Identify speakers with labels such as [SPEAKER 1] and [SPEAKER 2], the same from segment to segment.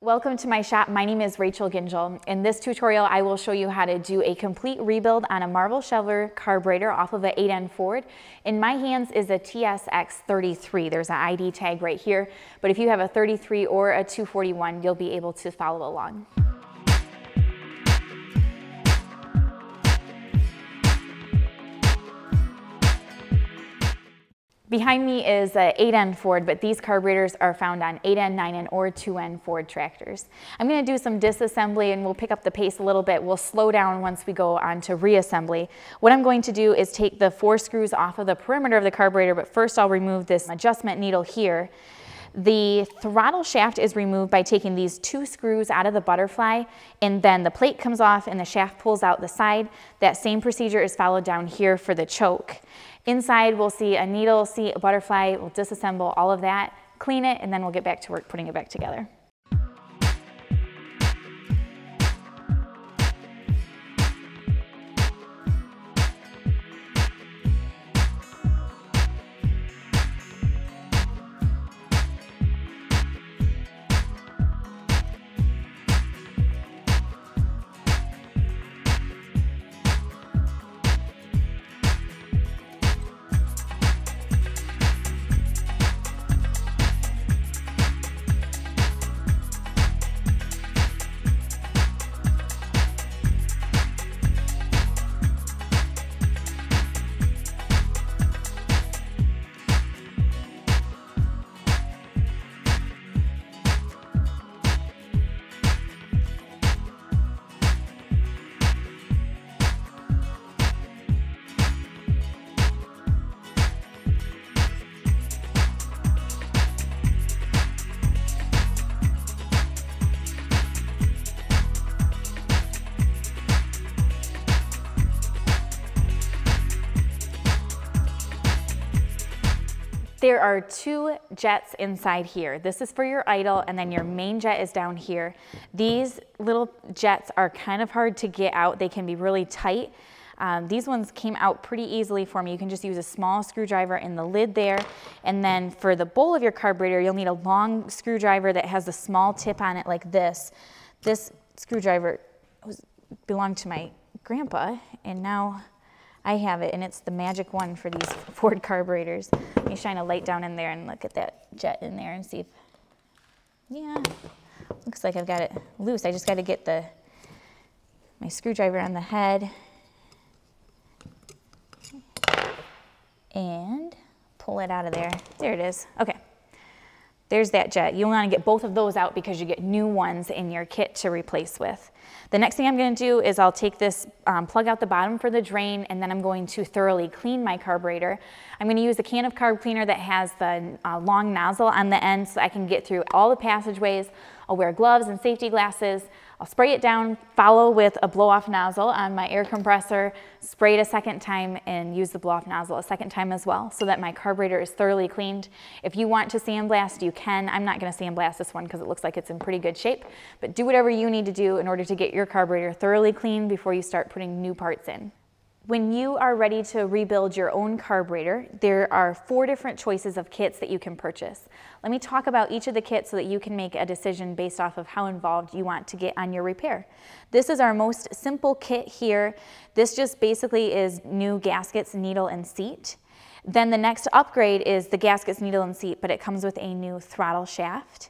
[SPEAKER 1] Welcome to my shop. My name is Rachel Gingell. In this tutorial, I will show you how to do a complete rebuild on a Marvel Schebler carburetor off of an 8N Ford. In my hands is a TSX33. There's an ID tag right here, but if you have a 33 or a 241, you'll be able to follow along. Behind me is an 8N Ford, but these carburetors are found on 8N, 9N, or 2N Ford tractors. I'm gonna do some disassembly and we'll pick up the pace a little bit. We'll slow down once we go on to reassembly. What I'm going to do is take the four screws off of the perimeter of the carburetor, but first I'll remove this adjustment needle here. The throttle shaft is removed by taking these two screws out of the butterfly and then the plate comes off and the shaft pulls out the side. That same procedure is followed down here for the choke. Inside, we'll see a needle, see a butterfly, we'll disassemble all of that, clean it, and then we'll get back to work putting it back together. There are two jets inside here. This is for your idle and then your main jet is down here. These little jets are kind of hard to get out. They can be really tight. Um, these ones came out pretty easily for me. You can just use a small screwdriver in the lid there. And then for the bowl of your carburetor, you'll need a long screwdriver that has a small tip on it like this. This screwdriver was, belonged to my grandpa and now I have it and it's the magic one for these Ford carburetors. Let me shine a light down in there and look at that jet in there and see if, yeah, looks like I've got it loose. I just got to get the my screwdriver on the head and pull it out of there. There it is. Okay. There's that jet. You'll want to get both of those out because you get new ones in your kit to replace with. The next thing I'm going to do is I'll take this, um, plug out the bottom for the drain, and then I'm going to thoroughly clean my carburetor. I'm going to use a can of carb cleaner that has the uh, long nozzle on the end so I can get through all the passageways. I'll wear gloves and safety glasses. I'll spray it down, follow with a blow-off nozzle on my air compressor, spray it a second time, and use the blow-off nozzle a second time as well so that my carburetor is thoroughly cleaned. If you want to sandblast, you can. I'm not going to sandblast this one because it looks like it's in pretty good shape, but do whatever you need to do in order to get your carburetor thoroughly clean before you start putting new parts in. When you are ready to rebuild your own carburetor, there are four different choices of kits that you can purchase. Let me talk about each of the kits so that you can make a decision based off of how involved you want to get on your repair. This is our most simple kit here. This just basically is new gaskets, needle, and seat. Then the next upgrade is the gaskets, needle, and seat, but it comes with a new throttle shaft.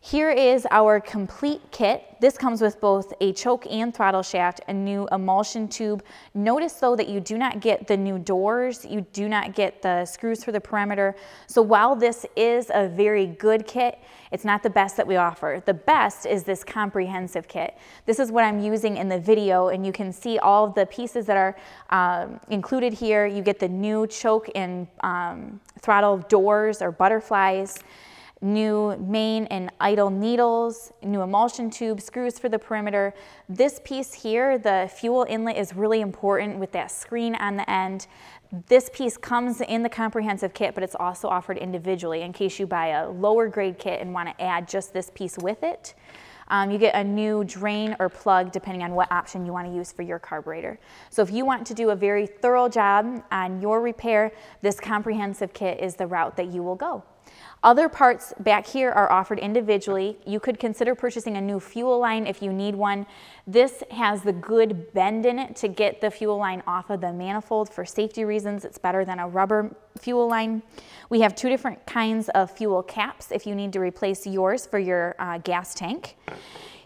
[SPEAKER 1] Here is our complete kit. This comes with both a choke and throttle shaft, a new emulsion tube. Notice though that you do not get the new doors, you do not get the screws for the perimeter. So while this is a very good kit, it's not the best that we offer. The best is this comprehensive kit. This is what I'm using in the video and you can see all of the pieces that are um, included here. You get the new choke and um, throttle doors or butterflies new main and idle needles, new emulsion tube, screws for the perimeter. This piece here, the fuel inlet is really important with that screen on the end. This piece comes in the comprehensive kit, but it's also offered individually in case you buy a lower grade kit and want to add just this piece with it. Um, you get a new drain or plug depending on what option you want to use for your carburetor. So if you want to do a very thorough job on your repair, this comprehensive kit is the route that you will go. Other parts back here are offered individually. You could consider purchasing a new fuel line if you need one. This has the good bend in it to get the fuel line off of the manifold for safety reasons. It's better than a rubber fuel line. We have two different kinds of fuel caps if you need to replace yours for your uh, gas tank.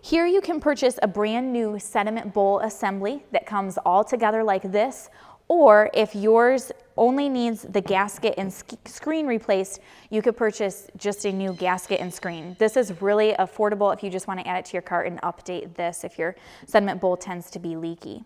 [SPEAKER 1] Here you can purchase a brand new sediment bowl assembly that comes all together like this or if yours only needs the gasket and screen replaced, you could purchase just a new gasket and screen. This is really affordable if you just want to add it to your cart and update this if your sediment bowl tends to be leaky.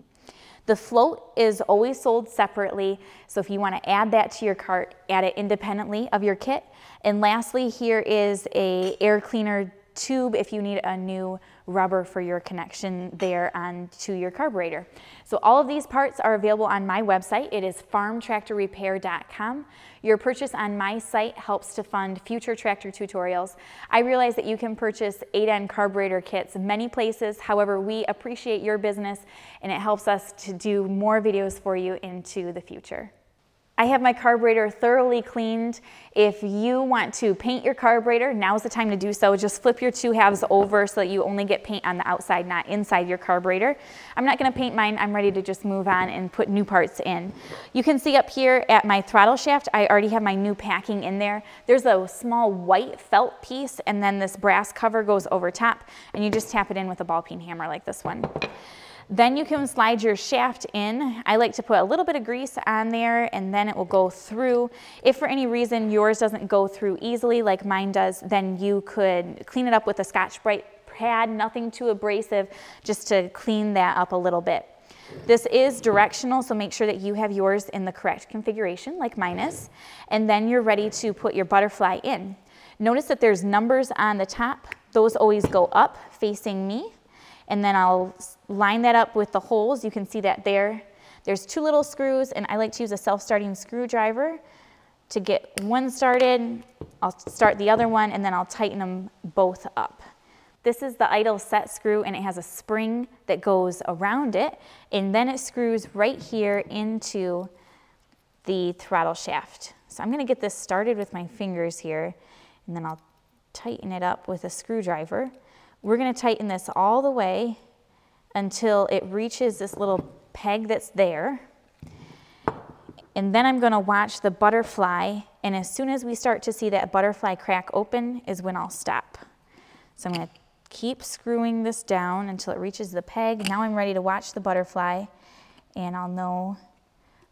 [SPEAKER 1] The float is always sold separately, so if you want to add that to your cart, add it independently of your kit. And lastly, here is a air cleaner tube if you need a new rubber for your connection there and to your carburetor. So all of these parts are available on my website. It is farmtractorrepair.com. Your purchase on my site helps to fund future tractor tutorials. I realize that you can purchase 8N carburetor kits many places. However, we appreciate your business and it helps us to do more videos for you into the future. I have my carburetor thoroughly cleaned. If you want to paint your carburetor, now's the time to do so. Just flip your two halves over so that you only get paint on the outside, not inside your carburetor. I'm not gonna paint mine. I'm ready to just move on and put new parts in. You can see up here at my throttle shaft, I already have my new packing in there. There's a small white felt piece and then this brass cover goes over top and you just tap it in with a ball peen hammer like this one. Then you can slide your shaft in. I like to put a little bit of grease on there and then it will go through. If for any reason yours doesn't go through easily like mine does, then you could clean it up with a Scotch-Brite pad, nothing too abrasive, just to clean that up a little bit. This is directional, so make sure that you have yours in the correct configuration, like mine is. And then you're ready to put your butterfly in. Notice that there's numbers on the top. Those always go up facing me and then I'll line that up with the holes. You can see that there. There's two little screws and I like to use a self-starting screwdriver to get one started. I'll start the other one and then I'll tighten them both up. This is the idle set screw and it has a spring that goes around it and then it screws right here into the throttle shaft. So I'm gonna get this started with my fingers here and then I'll tighten it up with a screwdriver. We're going to tighten this all the way until it reaches this little peg that's there. And then I'm going to watch the butterfly. And as soon as we start to see that butterfly crack open is when I'll stop. So I'm going to keep screwing this down until it reaches the peg. Now I'm ready to watch the butterfly and I'll know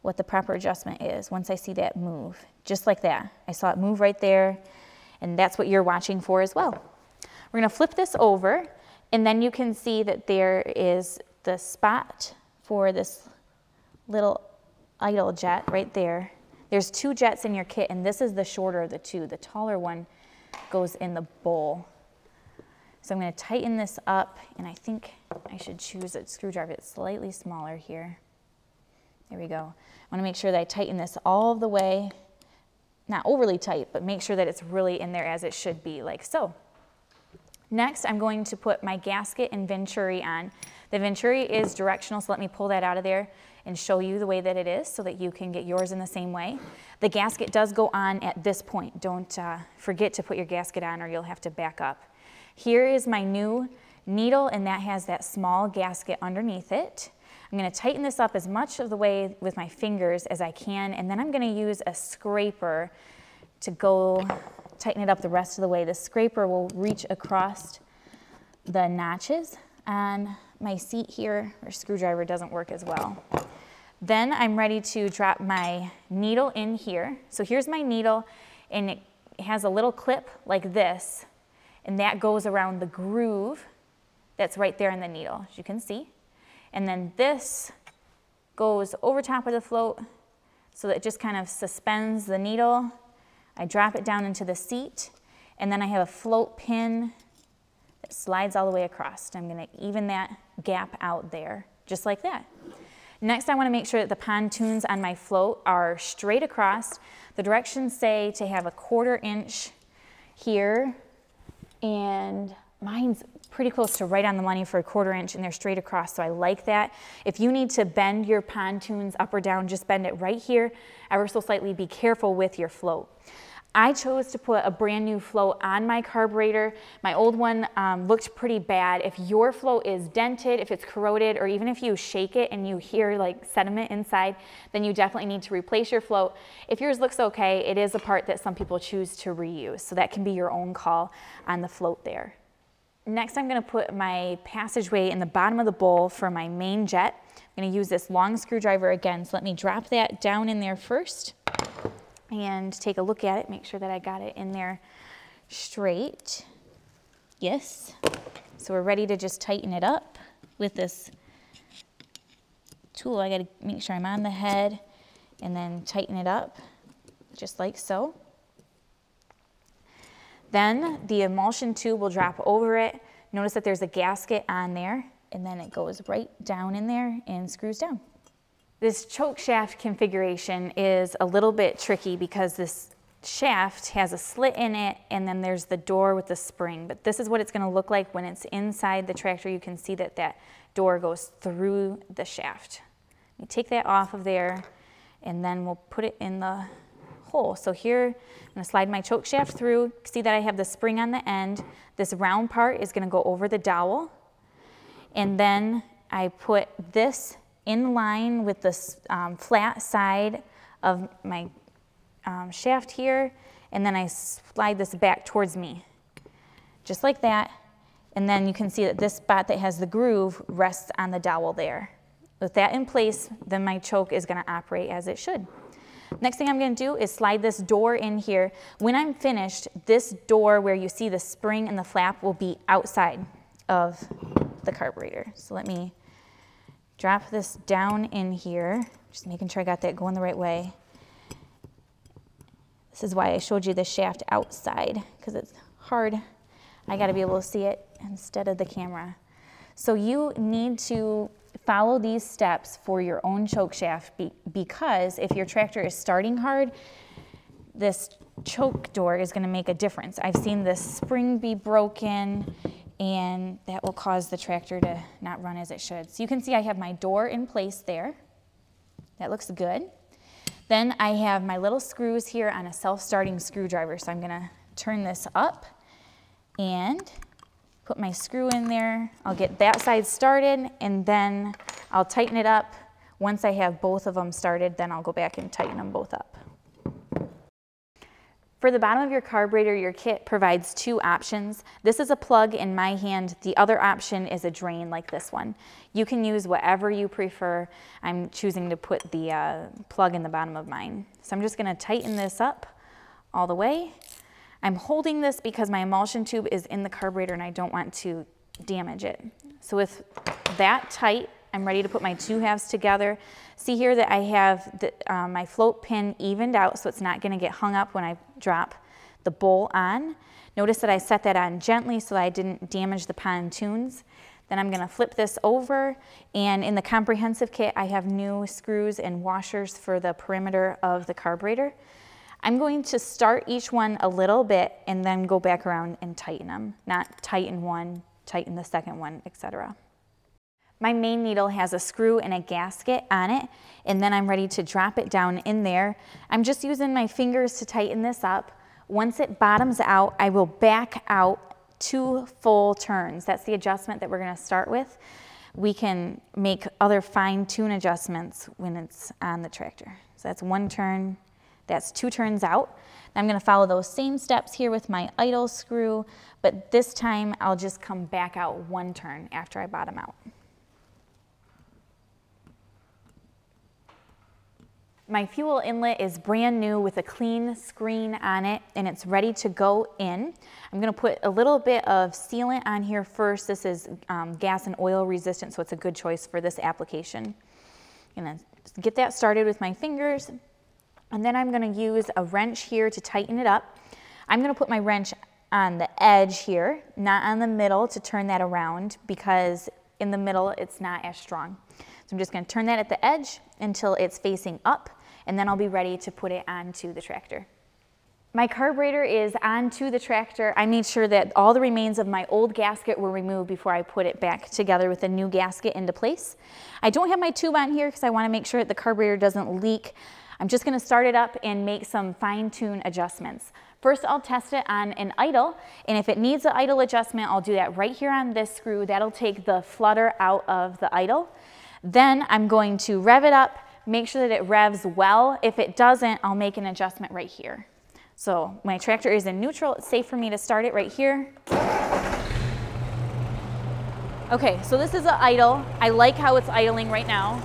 [SPEAKER 1] what the proper adjustment is once I see that move. Just like that. I saw it move right there and that's what you're watching for as well. We're gonna flip this over and then you can see that there is the spot for this little idle jet right there. There's two jets in your kit and this is the shorter of the two. The taller one goes in the bowl. So I'm gonna tighten this up and I think I should choose a screwdriver that's slightly smaller here. There we go. I wanna make sure that I tighten this all the way, not overly tight, but make sure that it's really in there as it should be, like so. Next, I'm going to put my gasket and venturi on. The venturi is directional, so let me pull that out of there and show you the way that it is so that you can get yours in the same way. The gasket does go on at this point. Don't uh, forget to put your gasket on or you'll have to back up. Here is my new needle and that has that small gasket underneath it. I'm gonna tighten this up as much of the way with my fingers as I can and then I'm gonna use a scraper to go tighten it up the rest of the way. The scraper will reach across the notches and my seat here or screwdriver doesn't work as well. Then I'm ready to drop my needle in here. So here's my needle and it has a little clip like this and that goes around the groove that's right there in the needle, as you can see. And then this goes over top of the float so that it just kind of suspends the needle I drop it down into the seat, and then I have a float pin that slides all the way across. I'm gonna even that gap out there, just like that. Next, I wanna make sure that the pontoons on my float are straight across. The directions say to have a quarter inch here, and mine's pretty close to right on the money for a quarter inch and they're straight across, so I like that. If you need to bend your pontoons up or down, just bend it right here, ever so slightly. Be careful with your float. I chose to put a brand new float on my carburetor. My old one um, looked pretty bad. If your float is dented, if it's corroded, or even if you shake it and you hear like sediment inside, then you definitely need to replace your float. If yours looks okay, it is a part that some people choose to reuse. So that can be your own call on the float there. Next, I'm gonna put my passageway in the bottom of the bowl for my main jet. I'm gonna use this long screwdriver again. So let me drop that down in there first and take a look at it, make sure that I got it in there straight. Yes. So we're ready to just tighten it up with this tool. I gotta make sure I'm on the head and then tighten it up just like so. Then the emulsion tube will drop over it. Notice that there's a gasket on there and then it goes right down in there and screws down. This choke shaft configuration is a little bit tricky because this shaft has a slit in it and then there's the door with the spring. But this is what it's gonna look like when it's inside the tractor. You can see that that door goes through the shaft. You take that off of there and then we'll put it in the So here, I'm gonna slide my choke shaft through. See that I have the spring on the end. This round part is gonna go over the dowel. And then I put this in line with the um, flat side of my um, shaft here, and then I slide this back towards me, just like that. And then you can see that this spot that has the groove rests on the dowel there. With that in place, then my choke is gonna operate as it should. Next thing I'm gonna do is slide this door in here. When I'm finished, this door where you see the spring and the flap will be outside of the carburetor. So let me drop this down in here, just making sure I got that going the right way. This is why I showed you the shaft outside, because it's hard. I gotta be able to see it instead of the camera. So you need to follow these steps for your own choke shaft be because if your tractor is starting hard, this choke door is gonna make a difference. I've seen this spring be broken and that will cause the tractor to not run as it should. So you can see I have my door in place there. That looks good. Then I have my little screws here on a self-starting screwdriver. So I'm gonna turn this up and put my screw in there. I'll get that side started and then I'll tighten it up. Once I have both of them started, then I'll go back and tighten them both up. For the bottom of your carburetor, your kit provides two options. This is a plug in my hand. The other option is a drain like this one. You can use whatever you prefer. I'm choosing to put the uh, plug in the bottom of mine. So I'm just gonna tighten this up all the way. I'm holding this because my emulsion tube is in the carburetor and I don't want to damage it. So with that tight, I'm ready to put my two halves together. See here that I have the, um, my float pin evened out so it's not gonna get hung up when I drop the bowl on. Notice that I set that on gently so I didn't damage the pontoons. Then I'm gonna flip this over and in the comprehensive kit I have new screws and washers for the perimeter of the carburetor. I'm going to start each one a little bit and then go back around and tighten them. Not tighten one, tighten the second one, etc. My main needle has a screw and a gasket on it, and then I'm ready to drop it down in there. I'm just using my fingers to tighten this up. Once it bottoms out, I will back out two full turns. That's the adjustment that we're gonna start with. We can make other fine tune adjustments when it's on the tractor. So that's one turn, that's two turns out. I'm gonna follow those same steps here with my idle screw, but this time I'll just come back out one turn after I bottom out. My fuel inlet is brand new with a clean screen on it and it's ready to go in. I'm gonna put a little bit of sealant on here first. This is um, gas and oil resistant, so it's a good choice for this application. I'm gonna get that started with my fingers. And then I'm gonna use a wrench here to tighten it up. I'm gonna put my wrench on the edge here, not on the middle to turn that around because in the middle it's not as strong. So I'm just gonna turn that at the edge until it's facing up and then I'll be ready to put it onto the tractor. My carburetor is onto the tractor. I made sure that all the remains of my old gasket were removed before I put it back together with a new gasket into place. I don't have my tube on here because I want to make sure that the carburetor doesn't leak. I'm just gonna start it up and make some fine tune adjustments. First, I'll test it on an idle, and if it needs an idle adjustment, I'll do that right here on this screw. That'll take the flutter out of the idle. Then I'm going to rev it up, make sure that it revs well. If it doesn't, I'll make an adjustment right here. So my tractor is in neutral. It's safe for me to start it right here. Okay, so this is an idle. I like how it's idling right now.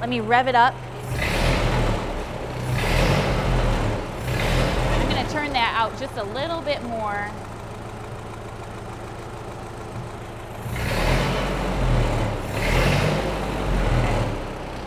[SPEAKER 1] Let me rev it up. I'm gonna turn that out just a little bit more.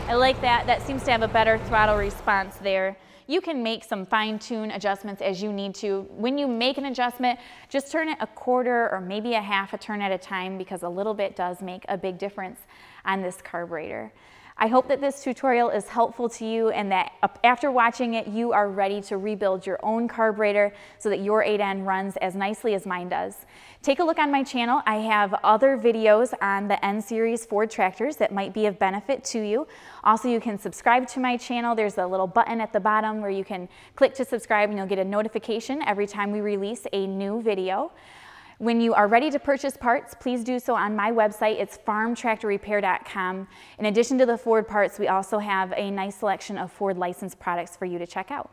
[SPEAKER 1] I like that. That seems to have a better throttle response there. You can make some fine tune adjustments as you need to. When you make an adjustment, just turn it a quarter or maybe a half a turn at a time because a little bit does make a big difference on this carburetor. I hope that this tutorial is helpful to you and that after watching it, you are ready to rebuild your own carburetor so that your 8N runs as nicely as mine does. Take a look on my channel. I have other videos on the N-Series Ford tractors that might be of benefit to you. Also, you can subscribe to my channel. There's a little button at the bottom where you can click to subscribe and you'll get a notification every time we release a new video. When you are ready to purchase parts, please do so on my website. It's farmtractorrepair.com. In addition to the Ford parts, we also have a nice selection of Ford licensed products for you to check out.